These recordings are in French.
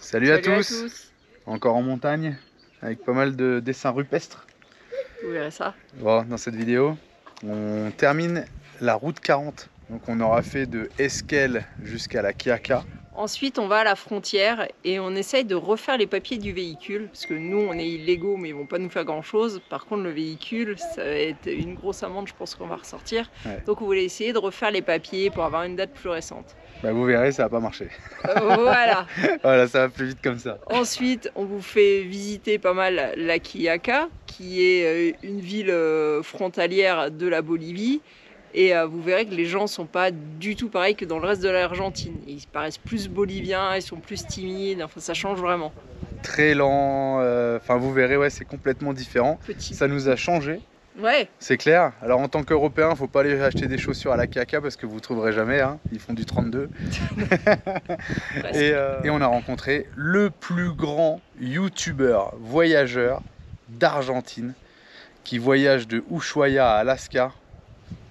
Salut, à, tous. Encore en montagne, avec pas mal de dessins rupestres. Vous verrez ça. Bon, dans cette vidéo, on termine la route 40. Donc on aura fait de Esquel jusqu'à la Kiaka. Ensuite, on va à la frontière et on essaye de refaire les papiers du véhicule. Parce que nous, on est illégaux, mais ils vont pas nous faire grand-chose. Par contre, le véhicule, ça va être une grosse amende, je pense qu'on va ressortir. Ouais. Donc, on voulait essayer de refaire les papiers pour avoir une date plus récente. Bah, vous verrez, ça va pas marcher. Euh, voilà. voilà, ça va plus vite comme ça. Ensuite, on vous fait visiter pas mal la Quillaca, qui est euh, une ville euh, frontalière de la Bolivie. Et euh, vous verrez que les gens sont pas du tout pareils que dans le reste de l'Argentine. Ils paraissent plus boliviens, ils sont plus timides, enfin ça change vraiment. Très lent, euh, enfin vous verrez, ouais, c'est complètement différent. Petit. Ça nous a changé, Ouais, c'est clair. Alors en tant qu'Européen, faut pas aller acheter des chaussures à la Kiaka parce que vous trouverez jamais, hein. ils font du 32. presque. Et, euh, et on a rencontré le plus grand youtubeur voyageur d'Argentine qui voyage de Ushuaia à Alaska,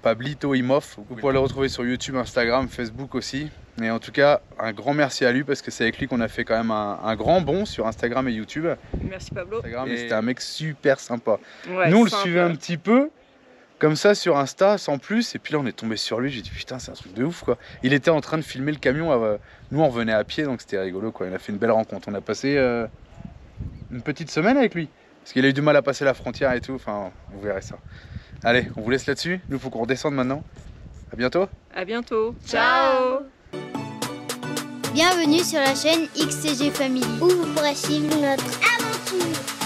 Pablito Imhoff. Vous pouvez le retrouver sur YouTube, Instagram, Facebook aussi. Mais en tout cas, un grand merci à lui parce que c'est avec lui qu'on a fait quand même un, un grand bond sur Instagram et YouTube. Merci Pablo. Instagram, Et- et c'était un mec super sympa. Ouais, Nous, on le suivait un petit peu comme ça sur Insta sans plus. Et puis là, on est tombé sur lui. J'ai dit putain, c'est un truc de ouf quoi. Il était en train de filmer le camion. euh, Nous, on revenait à pied donc c'était rigolo quoi. On a fait une belle rencontre. On a passé euh, une petite semaine avec lui. Parce qu'il a eu du mal à passer la frontière et tout. Enfin, vous verrez ça. Allez, on vous laisse là-dessus. Nous, faut qu'on redescende maintenant. À bientôt. À bientôt. Ciao. Ciao. Bienvenue sur la chaîne XCG Family où vous pourrez suivre notre aventure.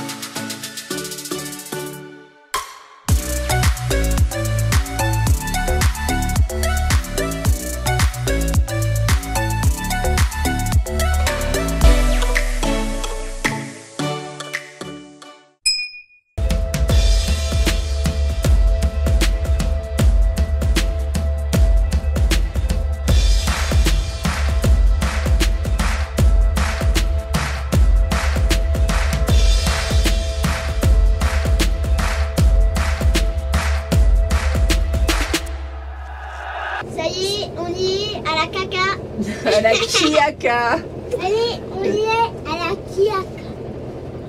Allez, on y est à la Kiaka.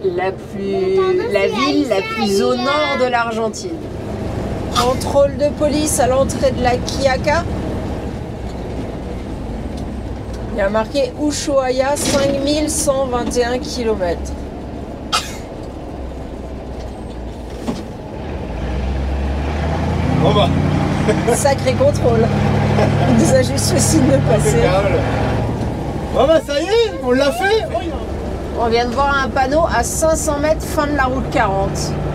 La plus, la ville la plus au nord de l'Argentine. Contrôle de police à l'entrée de la Quillaca. Il y a marqué Ushuaia 5121 km. Bon bah, Sacré contrôle. Il nous a juste fait signe de passer. Bon bah ça y est, on l'a fait. On vient de voir un panneau à 500 mètres fin de la route 40.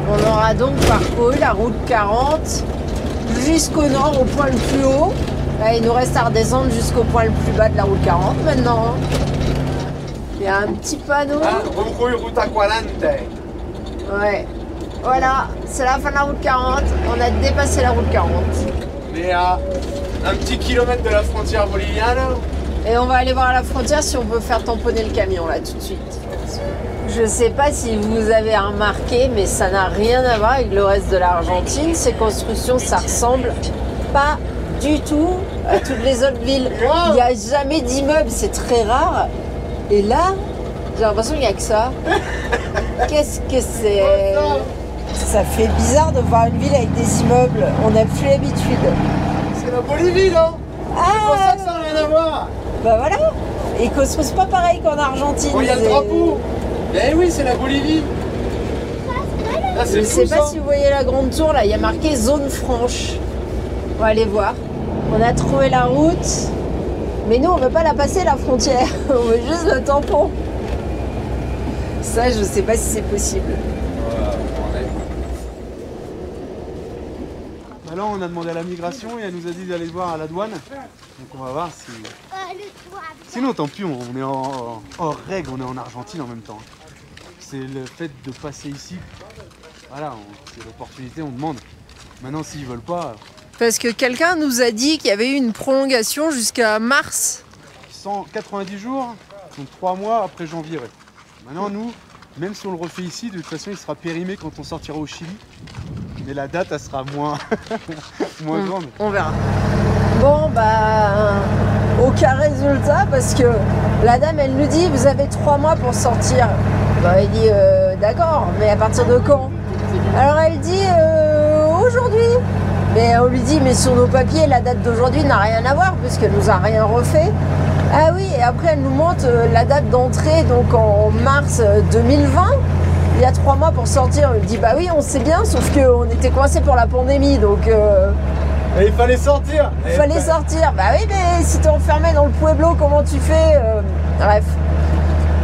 On aura donc parcouru la route 40 jusqu'au nord, au point le plus haut. Là, il nous reste à redescendre jusqu'au point le plus bas de la route 40 maintenant. Il y a un petit panneau. Ah, Roncoy Ruta 40. Ouais. Voilà, c'est la fin de la route 40. On a dépassé la route 40. On est à un petit kilomètre de la frontière bolivienne. Et on va aller voir à la frontière si on peut faire tamponner le camion là tout de suite. Je sais pas si vous avez remarqué, mais ça n'a rien à voir avec le reste de l'Argentine. Ces constructions, ça ressemble pas du tout à toutes les autres villes. Il n'y a jamais d'immeubles, c'est très rare. Et là, j'ai l'impression qu'il n'y a que ça. Qu'est-ce que c'est? Ça fait bizarre de voir une ville avec des immeubles. On n'a plus l'habitude. C'est la Bolivie là. C'est pour ça Ah que ça n'a rien à voir. Bah voilà Ils construisent pas pareil qu'en Argentine. Bon, il y a le C'est- drapeau. Eh oui, c'est la Bolivie. Là, Je sais pas ça. si vous voyez la grande tour là, il y a marqué zone franche. On va aller voir. On a trouvé la route, mais nous on veut pas la passer la frontière, on veut juste le tampon. Ça, je sais pas si c'est possible. On a demandé à la migration et elle nous a dit d'aller voir à la douane. Donc on va voir si. Sinon, tant pis, on est en, hors règle, on est en Argentine en même temps. C'est le fait de passer ici. Voilà, c'est l'opportunité, on demande. Maintenant, s'ils veulent pas, Parce que quelqu'un nous a dit qu'il y avait eu une prolongation jusqu'à mars. 190 jours, donc 3 mois après janvier. Maintenant, nous, même si on le refait ici, de toute façon, il sera périmé quand on sortira au Chili. Mais la date, elle sera moins, moins grande. On verra. Bon, bah, aucun résultat parce que La dame, elle nous dit, vous avez trois mois pour sortir. Bah, il dit, euh, d'accord, mais à partir de quand? Alors elle dit, euh, aujourd'hui. Mais on lui dit, mais sur nos papiers, la date d'aujourd'hui n'a rien à voir, puisqu'elle nous a rien refait. Ah oui, et après elle nous montre euh, la date d'entrée, donc en mars 2020. Il y a trois mois pour sortir. On lui dit, bah oui, on sait bien, sauf qu'on était coincé pour la pandémie, donc... euh, il fallait sortir il fallait sortir. Bah oui, mais si t'es enfermé dans le Pueblo, comment tu fais Euh, Bref.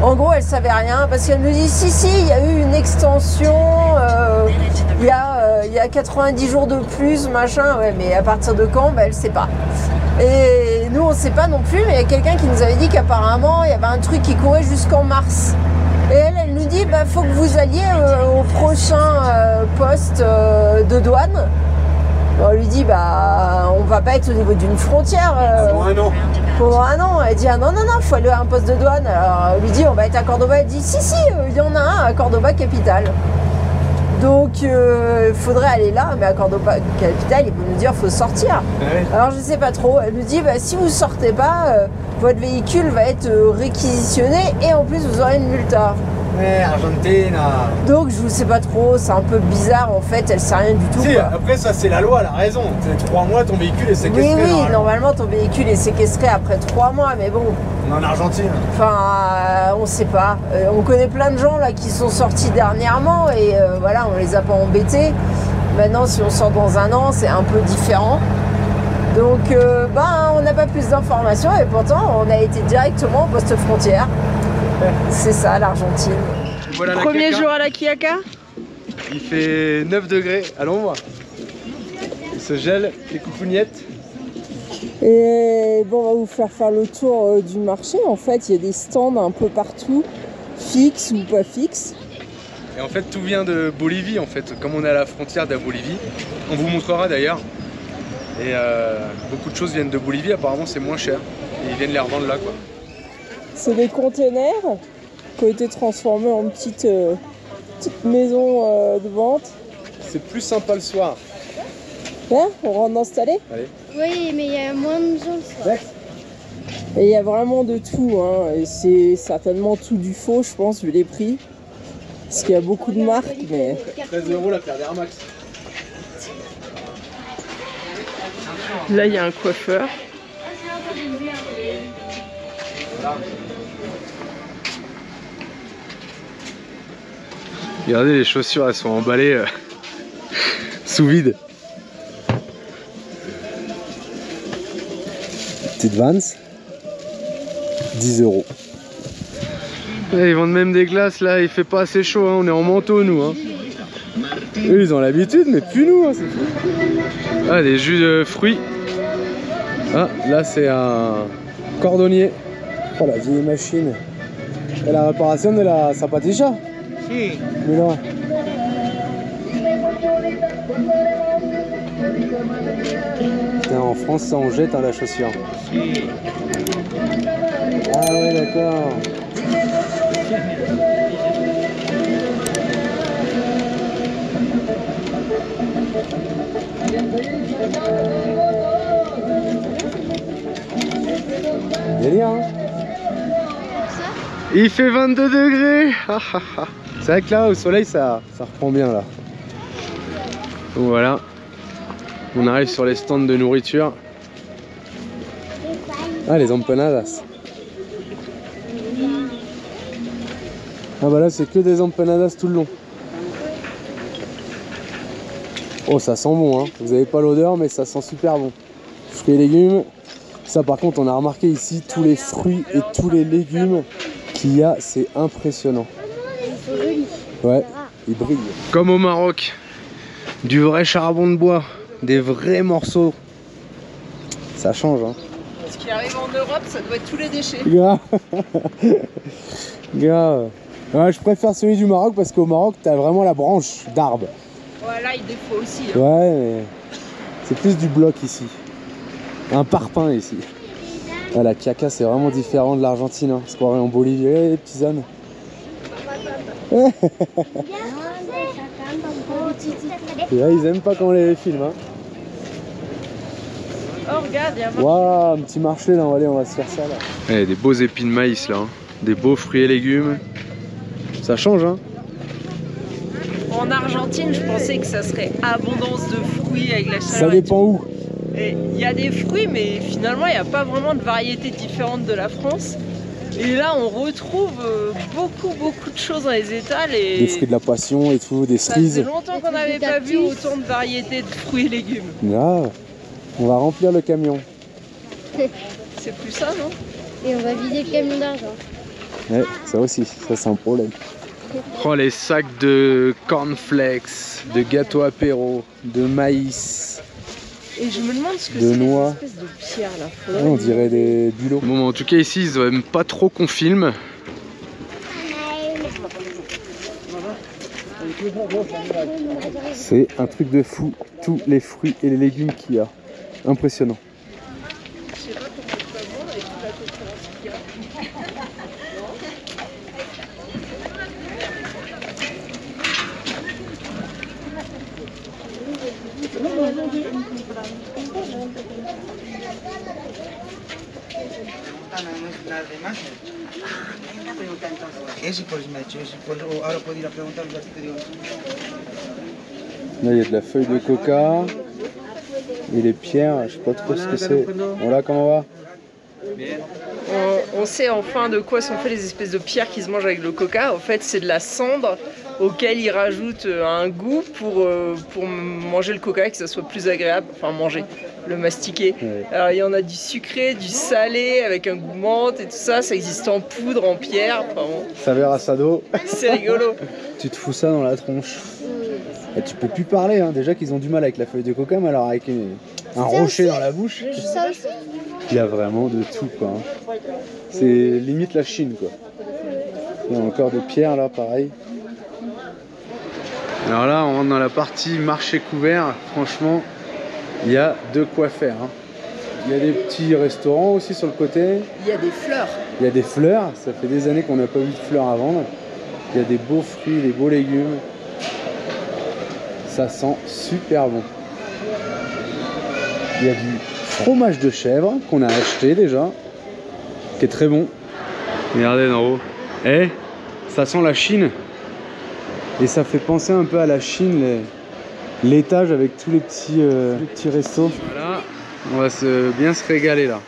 En gros, elle savait rien parce qu'elle nous dit si, si, il y a eu une extension, euh, il y, a, il y a 90 jours de plus, machin. Ouais, mais à partir de quand bah, Elle sait pas. Et nous, on sait pas non plus, mais il y a quelqu'un qui nous avait dit qu'apparemment, il y avait un truc qui courait jusqu'en mars. Et elle, dit bah, faut que vous alliez euh, au prochain euh, poste euh, de douane. On lui dit bah on va pas être au niveau d'une frontière Pour un an. pour un an. Elle dit ah non non non faut aller à un poste de douane. Alors on lui dit on va être à Cordoba. Elle dit si si il y en a un à Cordoba capitale. Donc euh, il faudrait aller là, mais à Cordoba capitale il peut nous dire faut sortir. Ouais. Alors je sais pas trop. Elle nous dit bah, si vous sortez pas, euh, votre véhicule va être réquisitionné et en plus vous aurez une multa. Ouais, Argentina. Donc je sais pas trop, c'est un peu bizarre en fait, elle sait rien du tout. Si, quoi. après ça c'est la loi, elle a raison. C'est trois mois, ton véhicule est séquestré. Oui, oui, normalement. normalement ton véhicule est séquestré après trois mois, mais bon, On est en Argentine. enfin, euh, on sait pas. Euh, on connaît plein de gens là qui sont sortis dernièrement et euh, voilà, on les a pas embêtés. Maintenant, si on sort dans un an, c'est un peu différent. Donc, euh, ben, on n'a pas plus d'informations et pourtant, on a été directement au poste frontière. C'est ça, l'Argentine. Voilà Premier jour à la Kiaka Il fait 9 degrés à l'ombre. Il se gèle les coupougnettes. Et bon, on va vous faire faire le tour euh, du marché. En fait, il y a des stands un peu partout, fixes ou pas fixes. Et en fait, tout vient de Bolivie, en fait. Comme on est à la frontière de la Bolivie, on vous montrera d'ailleurs. Et euh, beaucoup de choses viennent de Bolivie. Apparemment, c'est moins cher. Et ils viennent les revendre là, quoi. C'est des containers qui ont été transformés en petites, euh, petites maisons euh, de vente. C'est plus sympa le soir. Hein on rentre installé Oui, mais il y a moins de gens. ça. Et il y a vraiment de tout. Hein. Et c'est certainement tout du faux, je pense, vu les prix. Parce qu'il y a beaucoup de marques, mais 13 euros la paire d'Air Max. Là, il y a un coiffeur. Regardez, les chaussures, elles sont emballées euh, sous vide. Petite Vans, 10 euros. Ils vendent même des glaces là, il fait pas assez chaud, hein, on est en manteau nous. Hein. Eux ils ont l'habitude, mais plus nous, hein, c'est fou. Ah, des jus de fruits. Ah, là c'est un cordonnier. Oh la vieille machine. Et la réparation de la zapatilla Mira. Putain, en France, ça on jette hein, la chaussure. Ah ouais, d'accord. Délire, hein Il fait 22 degrés Ah, ah, ah. C'est vrai que là, au soleil, ça, ça reprend bien là. Donc voilà. On arrive sur les stands de nourriture. Ah, les empanadas. Ah bah là, c'est que des empanadas tout le long. Oh, ça sent bon, hein. Vous avez pas l'odeur, mais ça sent super bon. Fruits et légumes. Ça, par contre, on a remarqué ici tous les fruits et tous les légumes qu'il y a. C'est impressionnant. Ouais, il brille. Comme au Maroc, du vrai charbon de bois, des vrais morceaux. Ça change, hein. Ce qui arrive en Europe, ça doit être tous les déchets. Grave. Grave. Ouais, je préfère celui du Maroc parce qu'au Maroc, t'as vraiment la branche d'arbre. Voilà, il défaut aussi. hein. Ouais, mais c'est plus du bloc ici. Un parpaing ici. Ah, la caca, c'est vraiment différent de l'Argentine. Hein. Se croirait en Bolivie, Eh, les petits ânes. Et là, ils aiment pas quand on les filme. Hein. Oh, regarde, il y a un marché. Waouh, un petit marché là, allez, on va se faire ça là. Eh, des beaux épis de maïs là. hein. Des beaux fruits et légumes. Ça change, hein En Argentine, je pensais que ça serait abondance de fruits avec la chaleur. Ça dépend où. Et Il y a des fruits, mais finalement, il n'y a pas vraiment de variété différente de la France. Et là, on retrouve euh, beaucoup, beaucoup de choses dans les étals. Et Des fruits de la passion et tout, des ça faisait cerises. longtemps qu'on n'avait pas vu autant de variétés de fruits et légumes. Là, on va remplir le camion. C'est plus ça, non? Et on va vider le camion d'argent. Ouais, ça aussi, ça c'est un problème. Oh, les sacs de cornflakes, de gâteaux apéro, de maïs. Et je me demande ce que De c'est noix. de pierres là. Ouais, on dirait des bulots. Bon, en tout cas, ici, ils aiment pas trop qu'on filme. C'est un truc de fou, tous les fruits et les légumes qu'il y a. Impressionnant. Là, il y a de la feuille de coca et les pierres, je sais pas trop ce que c'est. Voilà, comment on va? On, on sait enfin de quoi sont faites les espèces de pierres qui se mangent avec le coca. En fait, c'est de la cendre auquel ils rajoutent euh, un goût pour, euh, pour manger le coca, que ça soit plus agréable. Enfin, manger, le mastiquer. Ouais. Alors, il y en a du sucré, du salé, avec un goût menthe et tout ça. Ça existe en poudre, en pierre. Enfin, bon, Saver assado, c'est rigolo. tu te fous ça dans la tronche. Et tu peux plus parler, hein. déjà qu'ils ont du mal avec la feuille de coca, mais alors avec une- un rocher dans la bouche, Ça aussi il y a vraiment de tout quoi. hein. C'est limite la Chine quoi. Il y a encore des pierres là, pareil. Alors là, on rentre dans la partie marché couvert. Franchement, il y a de quoi faire. hein. Il y a des petits restaurants aussi sur le côté. Il y a des fleurs. Il y a des fleurs, ça fait des années qu'on n'a pas vu de fleurs à vendre. Il y a des beaux fruits, des beaux légumes. Ça sent super bon. Il y a du fromage de chèvre qu'on a acheté déjà, qui est très bon. Regardez d'en haut. Eh, ça sent la Chine. Et ça fait penser un peu à la Chine, les- l'étage avec tous les petits, euh, les petits restos. Voilà, on va se, bien se régaler là.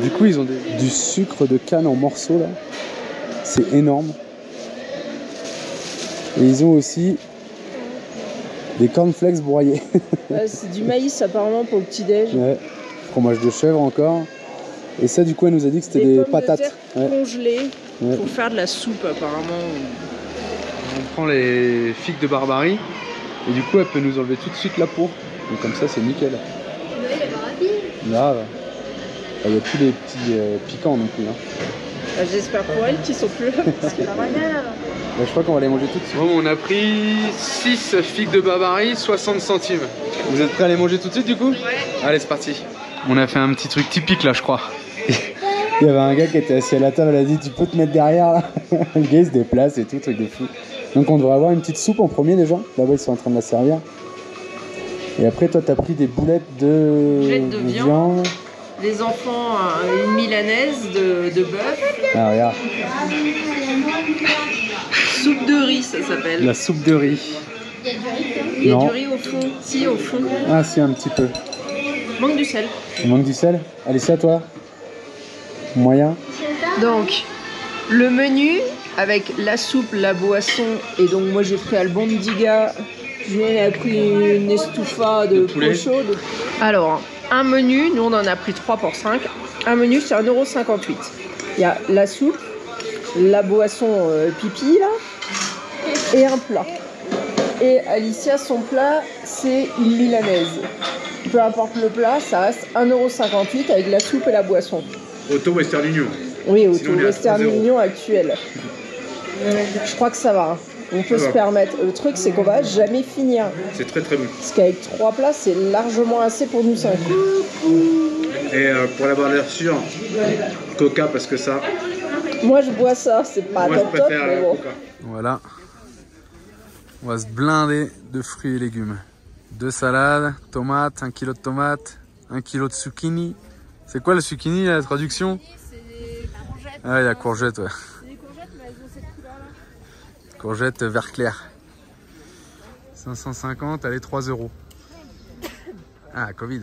Du coup, ils ont des- du sucre de canne en morceaux là. C'est énorme. Et ils ont aussi des cornflakes broyés. Ouais, c'est du maïs apparemment pour le petit-déj. Ouais. Fromage de chèvre encore. Et ça, du coup, elle nous a dit que c'était Des des, pommes de patates. terre Ouais. Congelées Ouais. pour faire de la soupe apparemment. On prend les figues de Barbarie. Et du coup, elle peut nous enlever tout de suite la peau. Donc comme ça, c'est nickel. Là, il y a tous les petits euh, piquants non plus. hein. Ah, J'espère pour elles qu'ils sont plus là. parce que- Là, je crois qu'on va les manger tout de suite. Bon, on a pris 6 figues de Barbarie, 60 centimes. Vous êtes prêts à les manger tout de suite du coup? Allez, c'est parti. On a fait un petit truc typique là, je crois. Il y avait un gars qui était assis à la table, elle a dit Tu peux te mettre derrière là? Le gars il se déplace et tout, truc de fou. Donc on devrait avoir une petite soupe en premier déjà. Là-bas, ils sont en train de la servir. Et après, toi, t'as pris des boulettes de, Boulettes de viande. Les enfants, euh, une milanaise de, de bœuf. Ah, regarde, Soupe de riz, ça s'appelle. la soupe de riz. Il y a du riz au fond. Si, au fond. Ah, si, un petit peu. Manque du sel. Il manque du sel Allez, c'est à toi. Moyen Donc, le menu avec la soupe, la boisson, et donc moi j'ai pris Albondiga, Julien a pris une estufa de, De poulet. peau chaude. Alors, un menu, nous on en a pris 3 pour 5. Un menu c'est 1,58€. Il y a la soupe, la boisson euh, pipi là, et un plat. Et Alicia, son plat, c'est une milanaise. Peu importe le plat, ça reste 1,58€ avec la soupe et la boisson. Auto Western Union. Oui, au Sinon, on est à Western 3-0. Union actuel. Je crois que ça va. hein. On peut Ça se va. permettre. Le truc, c'est qu'on va jamais finir. C'est très très bon. Parce qu'avec trois plats, c'est largement assez pour nous cinq. Et euh, pour la valeur sûre, Coca parce que ça, Moi, je bois ça. C'est pas moi je top top, préfère mais bon. Coca. Voilà. On va se blinder de fruits et légumes. Deux salades, tomates, un kilo de tomates, Un kilo de zucchini. C'est quoi le zucchini, la traduction? Ah, la courgette, ouais. Courgette vert clair. 550, allez, 3 euros. Ah, Covid.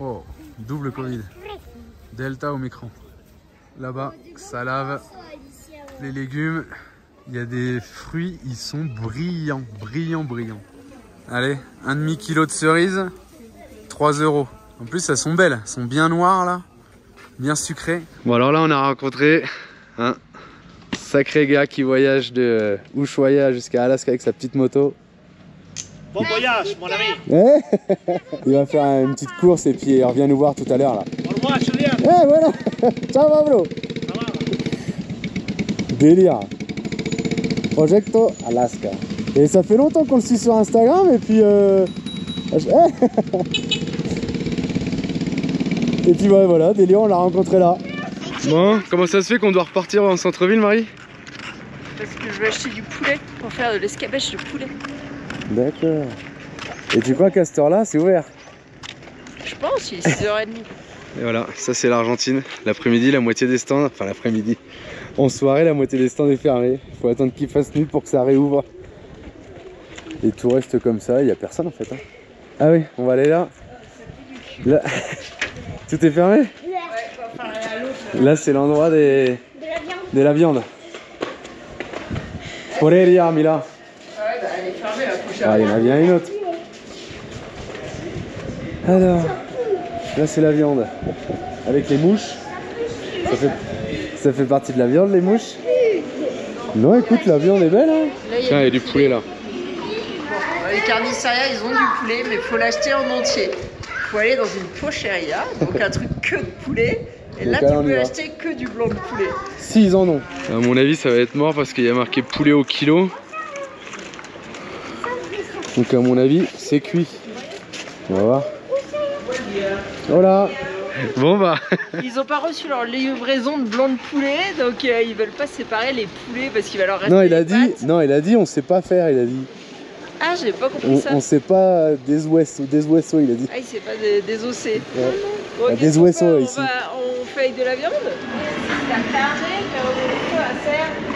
Oh, double Covid. Delta au micro. Là-bas, ça lave. Les légumes, il y a des fruits, ils sont brillants, brillants, brillants. Allez, un demi kilo de cerises, 3 euros. En plus, elles sont belles, elles sont bien noires là, bien sucrées. Bon, alors là, on a rencontré un sacré gars qui voyage de Ushuaia jusqu'à Alaska avec sa petite moto. Bon voyage, mon ami. Ouais il va faire une petite course et puis il revient nous voir tout à l'heure là. Au revoir, Julien. Eh voilà Ciao Pablo Délire Projecto Alaska. Et ça fait longtemps qu'on le suit sur Instagram et puis euh... Et puis ouais voilà, délire, on l'a rencontré là. Bon, comment ça se fait qu'on doit repartir en centre-ville Marie? Parce que je vais acheter du poulet pour faire de l'escabèche de poulet. D'accord. Et tu crois qu'à cette heure-là, c'est ouvert Je pense, il est 6h30. Et voilà, ça c'est l'Argentine. L'après-midi, la moitié des stands, enfin l'après-midi, en soirée, la moitié des stands est fermée. Il faut attendre qu'il fasse nuit pour que ça réouvre. Et tout reste comme ça, il n'y a personne en fait. hein. Ah oui, on va aller là. Là. Tout est fermé? Là c'est l'endroit des... de la viande. Poreria, Mila. Ah ouais, bah elle est fermée la prochaine. Ah, il y en a bien une autre. Alors, là c'est la viande. Avec les mouches. Ça fait, ça fait partie de la viande, les mouches Non, écoute, la viande est belle. Hein Là, il y a Tiens, il y a du poulet là. Les carniceria, ils ont du poulet, mais il faut l'acheter en entier. Il faut aller dans une pocheria, donc un truc que de poulet. Et là, Donc, tu on y peux acheter que du blanc de poulet. Si ils en ont. À mon avis, ça va être mort parce qu'il y a marqué poulet au kilo. Donc, à mon avis, c'est cuit. On va voir. Voilà. Bon bah. Ils ont pas reçu leur livraison de blanc de poulet, donc euh, ils veulent pas séparer les poulets parce qu'il va leur rester Non, il a les dit. pattes. Non, il a dit, on sait pas faire. Il a dit. Ah, j'ai pas compris On, ça. on sait pas des ouesses, des il a dit. Ah, il sait pas des, des ossés. Ouais. Bon, Ah, qu'est-ce des qu'on ouesses, fait ouais, on, ici. va- on fait de la viande La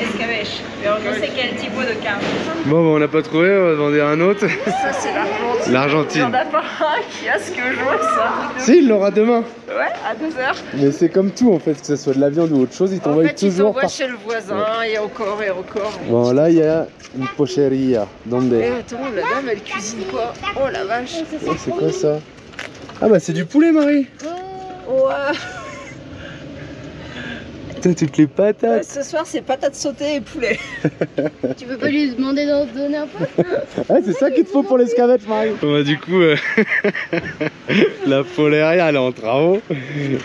escabeche. Pero no sé quel type de carne. Bon, bah, on n'a pas trouvé, on va demander à un autre. Ça, c'est l'Argentine. Il y L'Argentine. en a pas un qui a ce que je vois, ça. Si, il l'aura demain. Ouais, à 2h. Mais c'est comme tout en fait, que ce soit de la viande ou autre chose, il En t'envoie fait, il toujours t'envoie par. chez le voisin et encore et encore. Bon, là, il y a une pocheria. Donde Et attends, la dame, elle cuisine quoi? Oh la vache. Oh, C'est quoi ça? Ah, bah, c'est du poulet, Marie. Ouais. Putain, toutes les patates. Ce soir, c'est patates sautées et poulet. Tu peux pas lui demander d'en donner un peu? Ah, c'est ça qu'il te faut pour l'escavette, Marie. Bon, bah, du coup, euh, la poleria, elle est en travaux.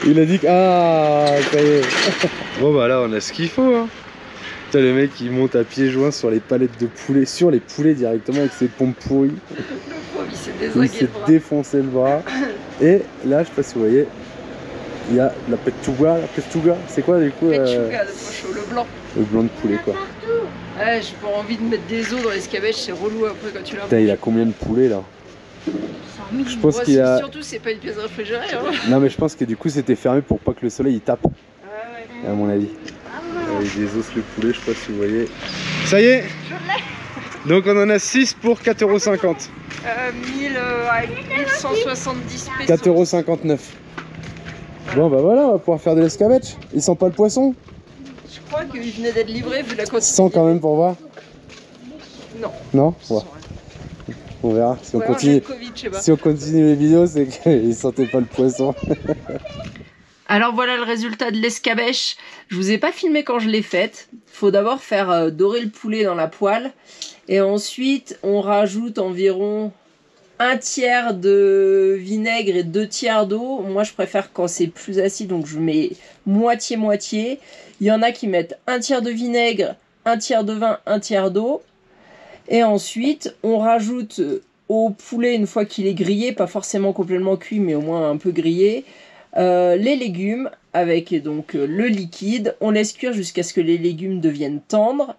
Il a dit que. Ah, ça y est. Bon, bah, là, on a ce qu'il faut, hein. Putain, le mec, il monte à pieds joints sur les palettes de poulet, sur les poulets directement avec ses pompes pourries. Le pauvre, il s'est défoncé le bras. Et là, je sais pas si vous voyez, il y a la pechuga. La pechuga, c'est quoi du coup euh, Pechuga de pocho, le blanc. Le blanc de poulet quoi. Ouais, j'ai pas envie de mettre des os dans l'escabèche, c'est relou après quand tu l'as. Putain, il a combien de poulets là Je pense qu'il a. Surtout, c'est pas une pièce réfrigérée. Hein. Non, mais je pense que du coup, c'était fermé pour pas que le soleil il tape, Ouais, ouais. à mon avis. Avec des os le poulet, je sais pas si vous voyez. Ça y est Donc on en a 6 pour 4,50€. Euh, 1000, euh, 1170 pesos. 4,59€. Bon bah voilà, on va pouvoir faire de l'escabèche. Ils sentent pas le poisson Je crois qu'il venait d'être livré vu la quantité. 100 quand même pour voir Non. Non Ouais, On verra si on continue. Covid. Si on continue les vidéos, c'est qu'ils sentaient pas le poisson. Alors voilà le résultat de l'escabèche. Je vous ai pas filmé quand je l'ai faite. Faut d'abord faire euh, dorer le poulet dans la poêle. Et ensuite, on rajoute environ un tiers de vinaigre et deux tiers d'eau. Moi, je préfère quand c'est plus acide, donc je mets moitié-moitié. Il y en a qui mettent un tiers de vinaigre, un tiers de vin, un tiers d'eau. Et ensuite, on rajoute au poulet, une fois qu'il est grillé, pas forcément complètement cuit, mais au moins un peu grillé, euh, les légumes avec donc le liquide. On laisse cuire jusqu'à ce que les légumes deviennent tendres.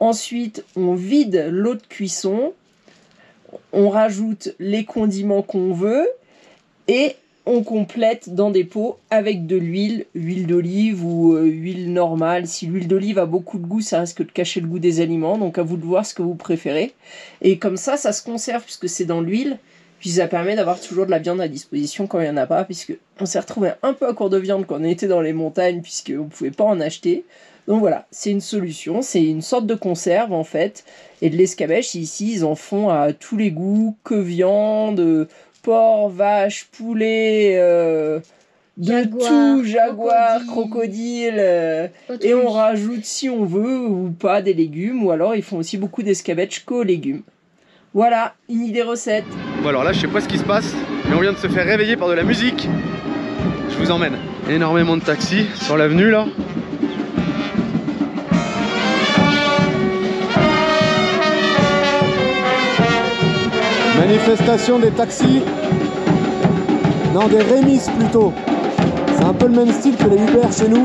Ensuite, on vide l'eau de cuisson. On rajoute les condiments qu'on veut. Et on complète dans des pots avec de l'huile, huile d'olive ou euh, huile normale. Si l'huile d'olive a beaucoup de goût, ça risque de cacher le goût des aliments. Donc à vous de voir ce que vous préférez. Et comme ça, ça se conserve puisque c'est dans l'huile. Puis ça permet d'avoir toujours de la viande à disposition quand il n'y en a pas, puisque on s'est retrouvé un peu à court de viande quand on était dans les montagnes, puisqu'on ne pouvait pas en acheter. Donc voilà, c'est une solution, c'est une sorte de conserve en fait. Et de l'escabèche, ici, ils en font à tous les goûts, que viande, porc, vache, poulet, euh, de Jaguar, tout, jaguar, crocodile. crocodile. euh, et on rajoute, si on veut ou pas, des légumes, ou alors ils font aussi beaucoup d'escabeche qu'aux légumes. Voilà, une idée recette. Bon alors là je sais pas ce qui se passe, mais on vient de se faire réveiller par de la musique. Je vous emmène. Énormément de taxis sur l'avenue là. Manifestation des taxis. Non, des Rémis plutôt. C'est un peu le même style que les Uber chez nous.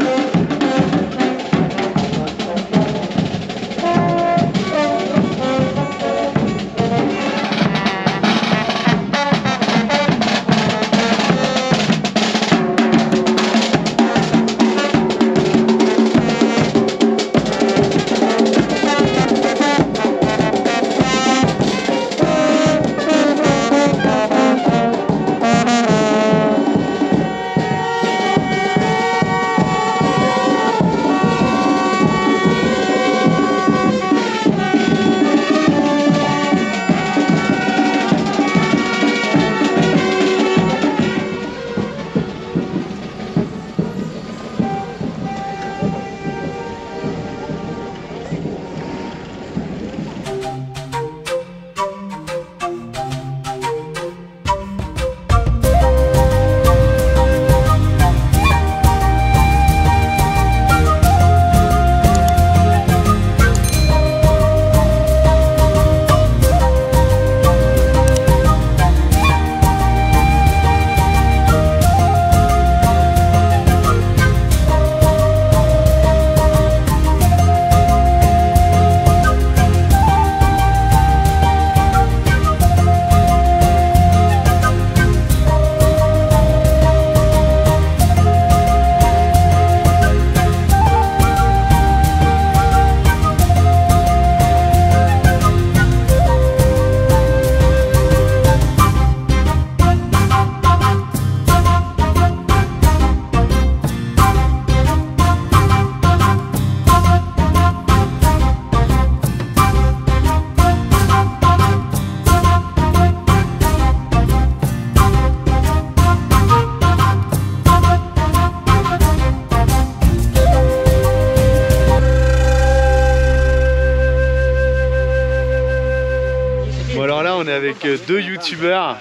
Deux youtubeurs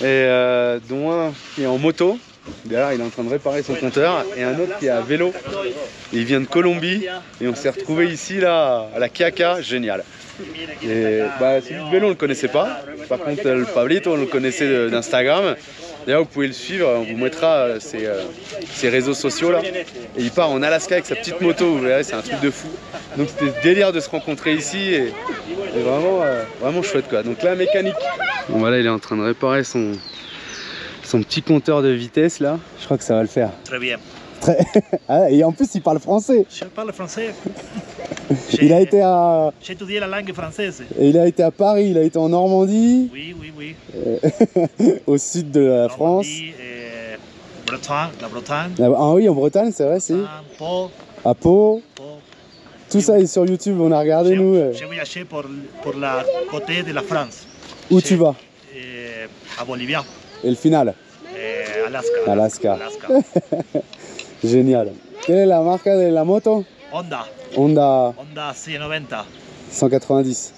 et euh, dont un qui est en moto. Derrière il est en train de réparer son compteur et un autre qui est à vélo. Il vient de Colombie et on s'est retrouvé ici là à la Kiaka, génial. Et bah, celui de vélo on le connaissait pas. Par contre le Pablito on le connaissait d'Instagram. D'ailleurs vous pouvez le suivre, on vous mettra euh, ses, euh, ses réseaux sociaux là. Et il part en Alaska avec sa petite moto, vous verrez c'est un truc de fou. Donc c'était délire de se rencontrer ici et, et vraiment, euh, vraiment chouette quoi. Donc là mécanique. Bon voilà il est en train de réparer son, son petit compteur de vitesse là. Je crois que ça va le faire. Très bien. Ah, et en plus, il parle français. Je parle français. Il a été à, J'ai étudié la langue française. il a été à Paris, il a été en Normandie, Oui, oui, oui. au sud de la France. Normandie, euh, Bretagne, la Bretagne. Ah oui, en Bretagne, c'est vrai, si. Ah, Pau, À Pau. Pau. Tout ça est sur YouTube, on a regardé nous. euh. j'ai voyagé pour, pour la côté de la France. Où tu vas? euh, À Bolivia, Et le final? Euh, Alaska. Alaska. Alaska. Génial. Quelle est la marque de la moto? Honda, Honda Honda C90. 190.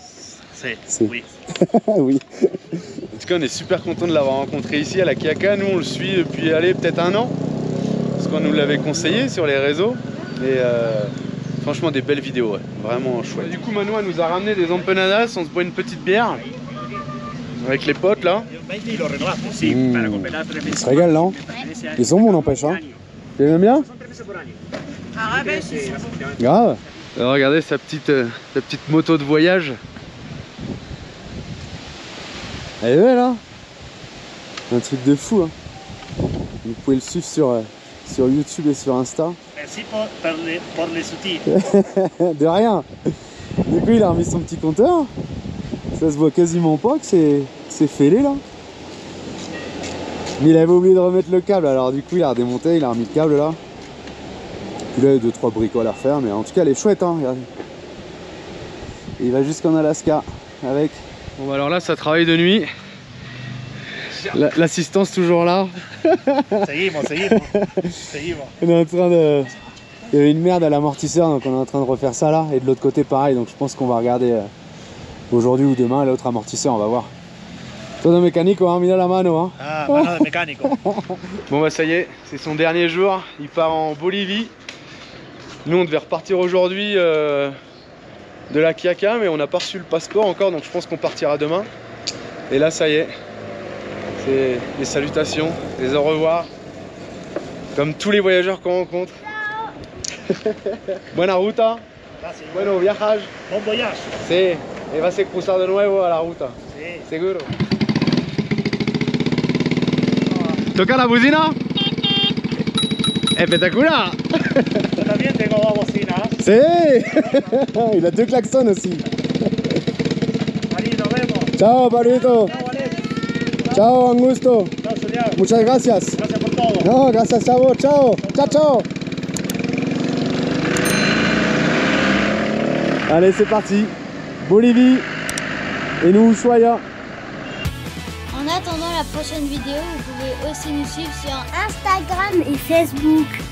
C'est, oui. oui. En tout cas on est super content de l'avoir rencontré ici à la Kiaka. Nous on le suit depuis allez, peut-être un an. Parce qu'on nous l'avait conseillé sur les réseaux. Et euh, franchement des belles vidéos, ouais. vraiment chouette. Du coup Manu elle nous a ramené des empanadas, on se boit une petite bière. Avec les potes là. Mmh. Ils se régalent, non? Ils sont bons, n'empêche. Hein tu aimes bien? Grave. Alors, regardez sa petite, euh, sa petite moto de voyage. Elle est belle, hein Un truc de fou. Hein. Vous pouvez le suivre sur, euh, sur YouTube et sur Insta. Merci pour, pour les, pour les sous-titres. de rien. Du coup, il a remis son petit compteur. Ça se voit quasiment pas que c'est que c'est fêlé là. Mais il avait oublié de remettre le câble, alors du coup il a redémonté, il a remis le câble là. Il y a deux trois bricoles à refaire, mais en tout cas elle est chouette hein, regardez. Et il va jusqu'en Alaska avec. Bon bah alors là ça travaille de nuit. La- L'assistance toujours là. Seguimos, seguimos. Seguimos. On est en train de. Il y avait une merde à l'amortisseur, donc on est en train de refaire ça là. Et de l'autre côté pareil, donc je pense qu'on va regarder euh, aujourd'hui ou demain l'autre amortisseur, on va voir. Todo mécanico, hein, mira la mano, hein. Ah, mano de mecánico. Bon bah ça y est, c'est son dernier jour. Il part en Bolivie. Nous on devait repartir aujourd'hui euh, de la Quiaca, mais on n'a pas reçu le passeport encore, donc je pense qu'on partira demain. Et là ça y est, c'est les salutations, les au revoir. Comme tous les voyageurs qu'on rencontre. Buena ruta, Gracias. bueno viajas. Bon voyage. Sí, y vas a cruzar de nuevo a la ruta. Sí. Seguro. ¿Toca la bocina? Espectacular. Yo también tengo dos bocinas. C'est Il a deux klaxons aussi. Marí, nos vemos. Ciao Pablito. Chao, Alex. Chao, Julián. Muchas gracias. Gracias por todo. No, gracias a vos. Ciao. Ciao, ciao. Allez, c'est parti. Bolivie. Et nous, Ushuaia. La prochaine vidéo, vous pouvez aussi nous suivre sur Instagram et Facebook.